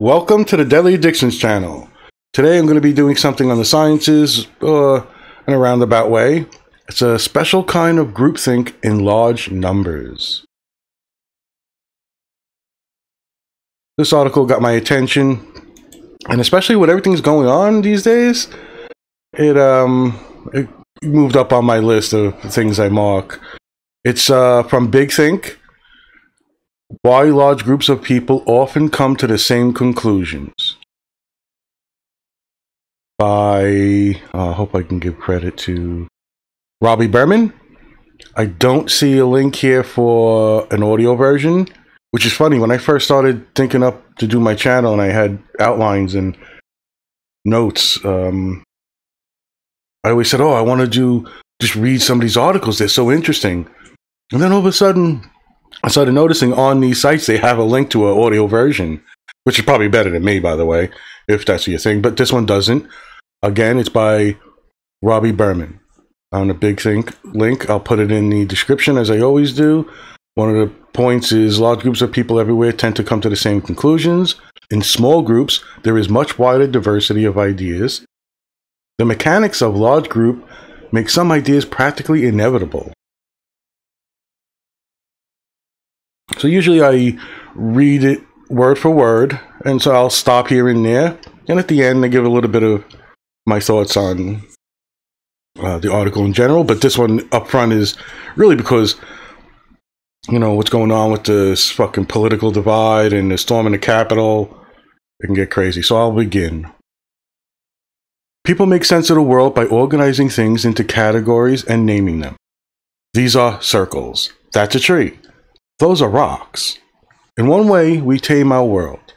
Welcome to the Deadly Addictions channel. Today I'm going to be doing something on the sciences uh, in a roundabout way. It's a special kind of groupthink in large numbers. This article got my attention, and especially with everything's going on these days, it um it moved up on my list of things I mark. It's uh, from Big Think why large groups of people often come to the same conclusions. By, uh, I hope I can give credit to Robbie Berman. I don't see a link here for an audio version, which is funny. When I first started thinking up to do my channel and I had outlines and notes, um, I always said, Oh, I want to do just read some of these articles. They're so interesting. And then all of a sudden, I started noticing on these sites they have a link to an audio version, which is probably better than me, by the way, if that's your thing. But this one doesn't. Again, it's by Robbie Berman on a Big Think link. I'll put it in the description as I always do. One of the points is large groups of people everywhere tend to come to the same conclusions. In small groups, there is much wider diversity of ideas. The mechanics of large group make some ideas practically inevitable. So usually I read it word for word, and so I'll stop here and there, and at the end I give a little bit of my thoughts on uh, the article in general. But this one up front is really because you know what's going on with this fucking political divide and the storm in the Capitol. It can get crazy. So I'll begin. People make sense of the world by organizing things into categories and naming them. These are circles. That's a tree. Those are rocks. In one way, we tame our world.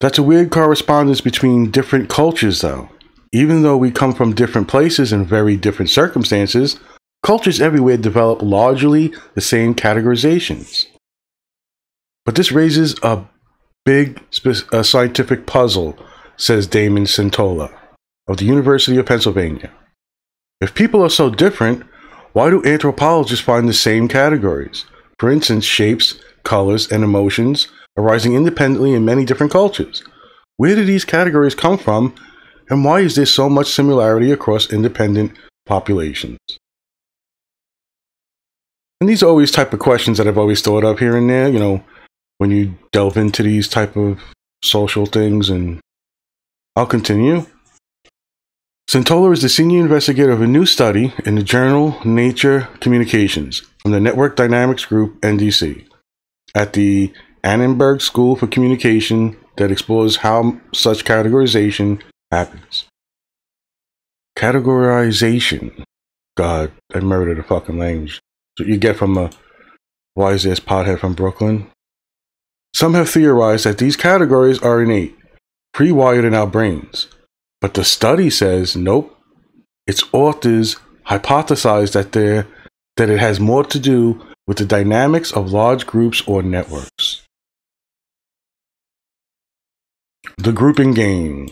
That's a weird correspondence between different cultures, though. Even though we come from different places and very different circumstances, cultures everywhere develop largely the same categorizations. But this raises a big a scientific puzzle, says Damon Centola of the University of Pennsylvania. If people are so different, why do anthropologists find the same categories? For instance, shapes, colors, and emotions arising independently in many different cultures. Where do these categories come from, and why is there so much similarity across independent populations? And these are always type of questions that I've always thought of here and there, you know, when you delve into these type of social things and I'll continue. Centola is the senior investigator of a new study in the journal Nature Communications from the Network Dynamics Group NDC at the Annenberg School for Communication that explores how such categorization happens. Categorization. God, I murdered a fucking language. So you get from a wise ass pothead from Brooklyn. Some have theorized that these categories are innate, pre wired in our brains. But the study says nope. Its authors hypothesize that there that it has more to do with the dynamics of large groups or networks. The grouping game.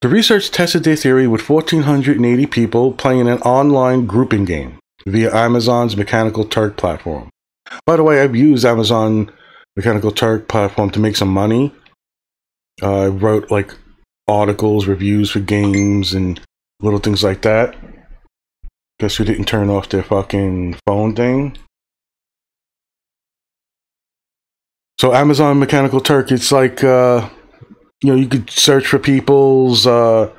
The research tested their theory with 1,480 people playing an online grouping game via Amazon's Mechanical Turk platform. By the way, I've used Amazon Mechanical Turk platform to make some money. Uh, I wrote like articles, reviews for games, and little things like that. Guess who didn't turn off their fucking phone thing? So Amazon Mechanical Turk, it's like uh, you know, you could search for people's uh,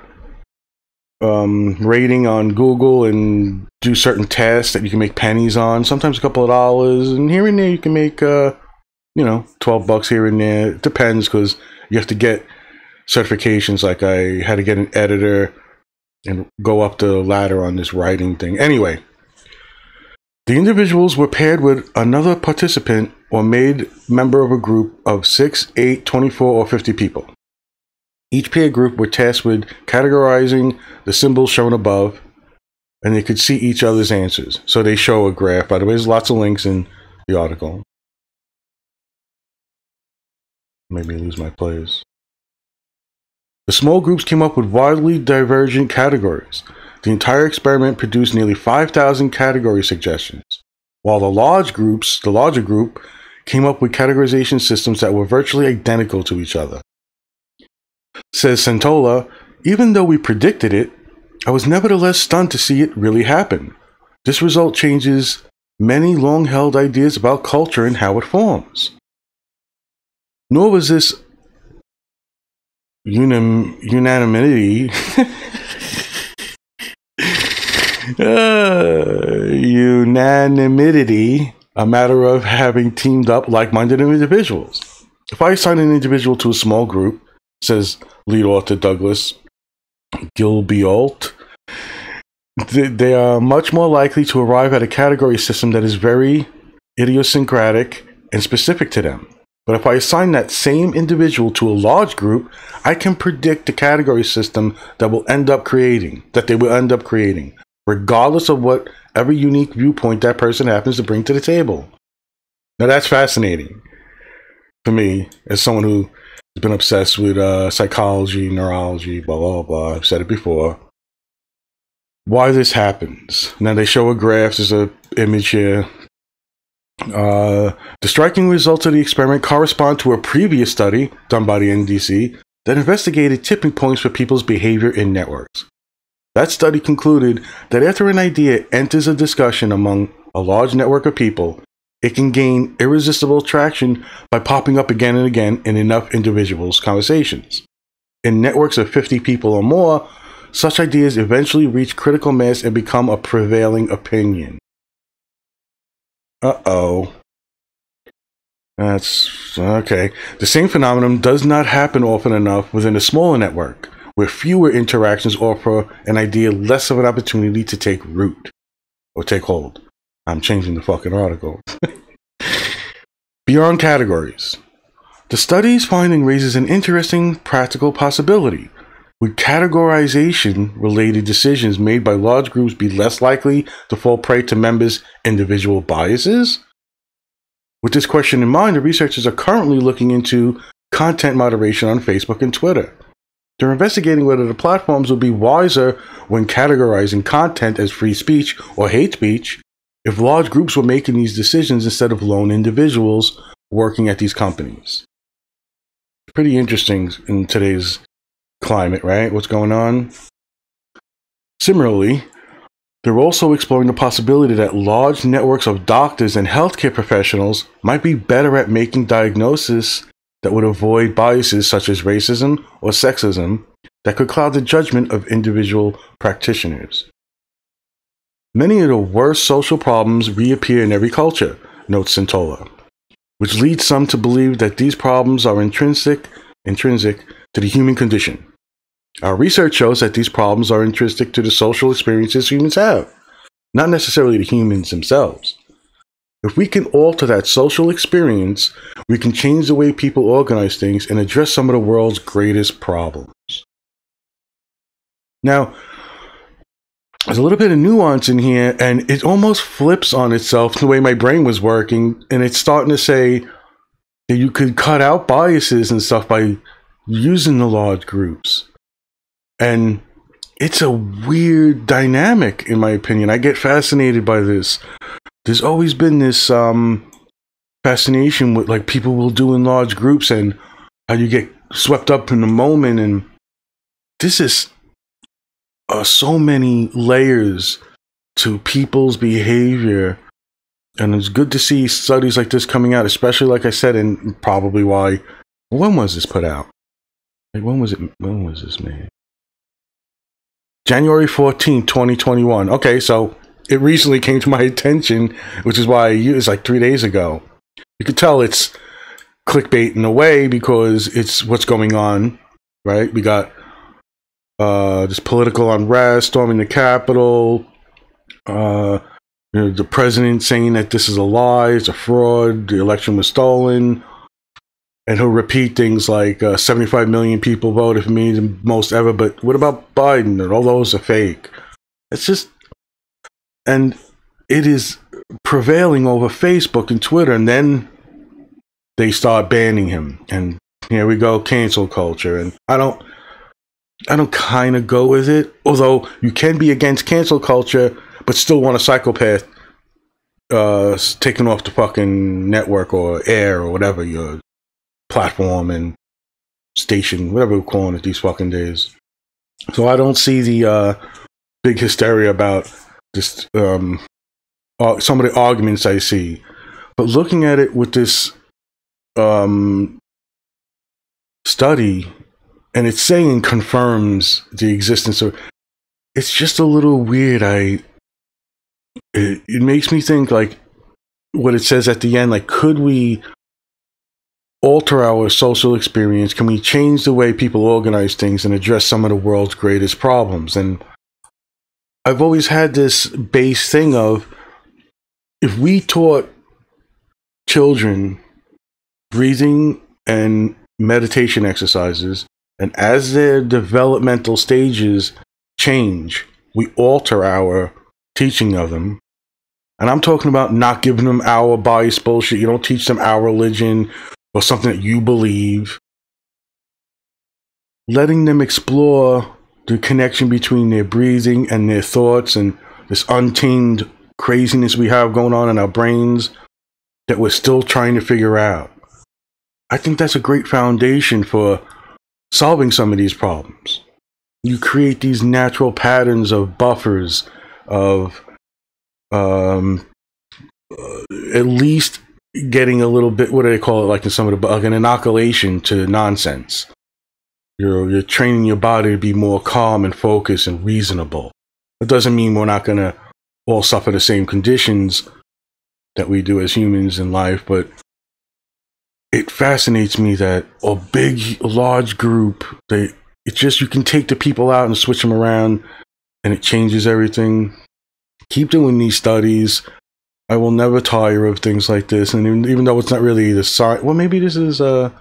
um, rating on Google and do certain tests that you can make pennies on. Sometimes a couple of dollars, and here and there you can make uh, you know, twelve bucks here and there. It depends because you have to get certifications. Like I had to get an editor and go up the ladder on this writing thing. Anyway, the individuals were paired with another participant or made member of a group of 6, 8, 24, or 50 people. Each pair group were tasked with categorizing the symbols shown above, and they could see each other's answers. So they show a graph. By the way, there's lots of links in the article. Made me lose my place. The small groups came up with wildly divergent categories. The entire experiment produced nearly 5,000 category suggestions, while the large groups, the larger group, came up with categorization systems that were virtually identical to each other. Says Centola, even though we predicted it, I was nevertheless stunned to see it really happen. This result changes many long held ideas about culture and how it forms. Nor was this unim- unanimity. uh, unanimity a matter of having teamed up like minded individuals. If I assign an individual to a small group, says lead author Douglas Guilbeault, they are much more likely to arrive at a category system that is very idiosyncratic and specific to them. But if I assign that same individual to a large group, I can predict the category system that will end up creating, that they will end up creating, regardless of whatever unique viewpoint that person happens to bring to the table. Now that's fascinating for me as someone who has been obsessed with uh, psychology, neurology, blah blah blah. I've said it before. Why this happens? Now they show a graph. There's an image here uh, the striking results of the experiment correspond to a previous study done by the NDC that investigated tipping points for people's behavior in networks. That study concluded that after an idea enters a discussion among a large network of people, it can gain irresistible traction by popping up again and again in enough individuals' conversations. In networks of 50 people or more, such ideas eventually reach critical mass and become a prevailing opinion. Uh oh. That's okay. The same phenomenon does not happen often enough within a smaller network, where fewer interactions offer an idea less of an opportunity to take root or take hold. I'm changing the fucking article. Beyond categories. The study's finding raises an interesting practical possibility. Would categorization related decisions made by large groups be less likely to fall prey to members' individual biases? With this question in mind, the researchers are currently looking into content moderation on Facebook and Twitter. They're investigating whether the platforms will be wiser when categorizing content as free speech or hate speech if large groups were making these decisions instead of lone individuals working at these companies. Pretty interesting in today's climate, right? What's going on? Similarly, they're also exploring the possibility that large networks of doctors and healthcare professionals might be better at making diagnoses that would avoid biases such as racism or sexism that could cloud the judgment of individual practitioners. Many of the worst social problems reappear in every culture, notes Centola, which leads some to believe that these problems are intrinsic, intrinsic to the human condition. Our research shows that these problems are intrinsic to the social experiences humans have, not necessarily the humans themselves. If we can alter that social experience, we can change the way people organize things and address some of the world's greatest problems. Now, there's a little bit of nuance in here, and it almost flips on itself the way my brain was working, and it's starting to say that you could cut out biases and stuff by using the large groups. And it's a weird dynamic, in my opinion. I get fascinated by this. There's always been this um, fascination with like people will do in large groups and how you get swept up in the moment. And this is uh, so many layers to people's behavior. And it's good to see studies like this coming out, especially like I said, and probably why. When was this put out? Like when was it? When was this made? January 14, 2021. Okay, so it recently came to my attention, which is why I used like three days ago. You could tell it's clickbait in a way because it's what's going on, right? We got uh, this political unrest storming the Capitol. Uh, you know, the president saying that this is a lie, it's a fraud, the election was stolen and he'll repeat things like uh, 75 million people voted for me, the most ever. But what about Biden? And all those are fake. It's just, and it is prevailing over Facebook and Twitter, and then they start banning him, and here we go, cancel culture. And I don't, I don't kind of go with it. Although you can be against cancel culture, but still want a psychopath uh, taken off the fucking network or air or whatever your platform and station, whatever we're calling it these fucking days. So I don't see the uh, big hysteria about this. Um, some of the arguments I see, but looking at it with this um, study, and it's saying confirms the existence of. It's just a little weird. I. It, it makes me think like what it says at the end. Like, could we alter our social experience? Can we change the way people organize things and address some of the world's greatest problems? And I've always had this base thing of if we taught children breathing and meditation exercises, and as their developmental stages change, we alter our teaching of them. And I'm talking about not giving them our bias bullshit. You don't teach them our religion or something that you believe. Letting them explore the connection between their breathing and their thoughts and this untamed craziness we have going on in our brains that we're still trying to figure out. I think that's a great foundation for solving some of these problems. You create these natural patterns of buffers, of um, uh, at least getting a little bit, what do they call it, like in some of the, like an inoculation to nonsense. You're, you're training your body to be more calm and focused and reasonable. It doesn't mean we're not going to all suffer the same conditions that we do as humans in life, but it fascinates me that a big, large group, they, it's just you can take the people out and switch them around and it changes everything. Keep doing these studies. I will never tire of things like this. And even, even though it's not really the science, well, maybe this is, uh,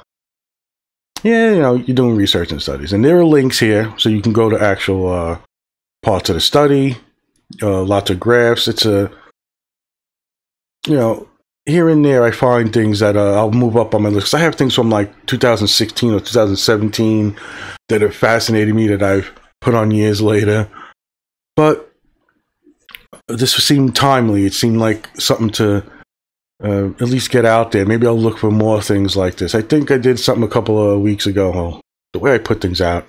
yeah, you know, you're doing research and studies. And there are links here so you can go to actual uh, parts of the study, uh, lots of graphs. It's a, you know, here and there I find things that uh, I'll move up on my list. I have things from like 2016 or 2017 that have fascinated me that I've put on years later. But this seemed timely. It seemed like something to uh, at least get out there. Maybe I'll look for more things like this. I think I did something a couple of weeks ago. Well, the way I put things out,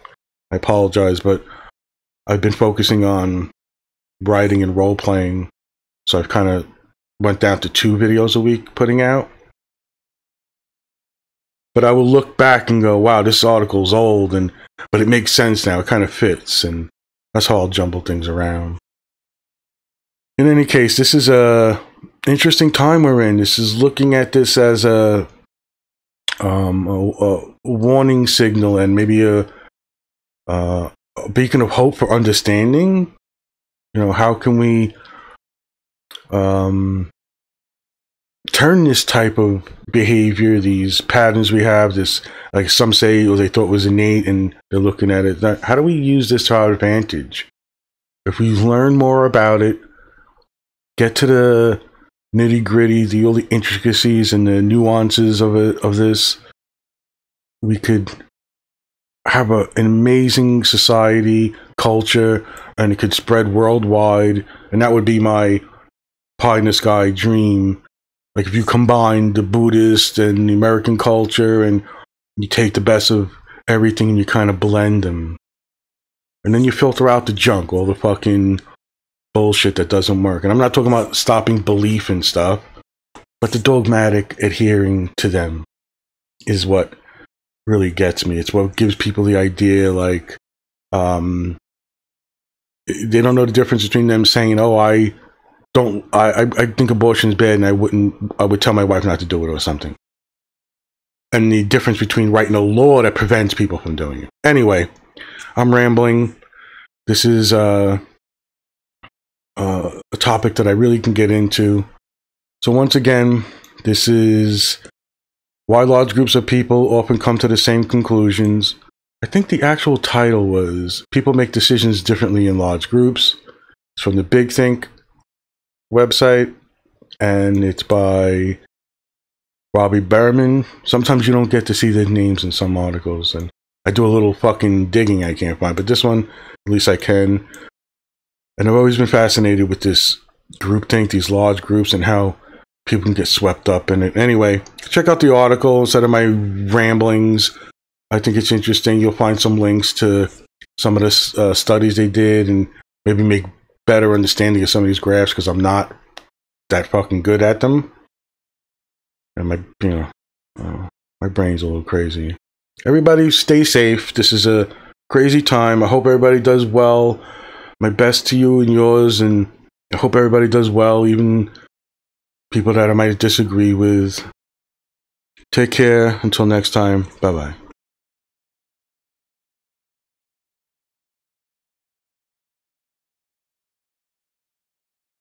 I apologize, but I've been focusing on writing and role playing. So I've kind of went down to two videos a week putting out. But I will look back and go, wow, this article's old, and but it makes sense now. It kind of fits, and that's how I'll jumble things around. In any case, this is a interesting time we're in. This is looking at this as a um, a, a warning signal and maybe a, a beacon of hope for understanding. You know, how can we um, turn this type of behavior, these patterns we have, this like some say, or they thought was innate, and they're looking at it. How do we use this to our advantage? If we learn more about it, get to the nitty gritty, the all the intricacies and the nuances of it of this, we could have a, an amazing society, culture, and it could spread worldwide. And that would be my pie in the sky dream. Like if you combine the Buddhist and the American culture and you take the best of everything and you kind of blend them. And then you filter out the junk, all the fucking bullshit that doesn't work. And I'm not talking about stopping belief and stuff, but the dogmatic adhering to them is what really gets me. It's what gives people the idea like um they don't know the difference between them saying, "Oh, I don't I, I think abortion is bad and I wouldn't I would tell my wife not to do it or something. And the difference between writing a law that prevents people from doing it. Anyway, I'm rambling. This is uh, uh, a topic that I really can get into. So once again, this is why large groups of people often come to the same conclusions. I think the actual title was People Make Decisions Differently in Large Groups. It's from the Big Think website, and it's by Robbie Berman. Sometimes you don't get to see the names in some articles, and I do a little fucking digging I can't find, but this one, at least I can. And I've always been fascinated with this groupthink, these large groups, and how people can get swept up in it. Anyway, check out the article instead of my ramblings. I think it's interesting. You'll find some links to some of the uh, studies they did and maybe make better understanding of some of these graphs because I'm not that fucking good at them. And my, you know, uh, my brain's a little crazy. Everybody stay safe. This is a crazy time. I hope everybody does well. My best to you and yours, and I hope everybody does well, even people that I might disagree with. Take care. Until next time. Bye bye.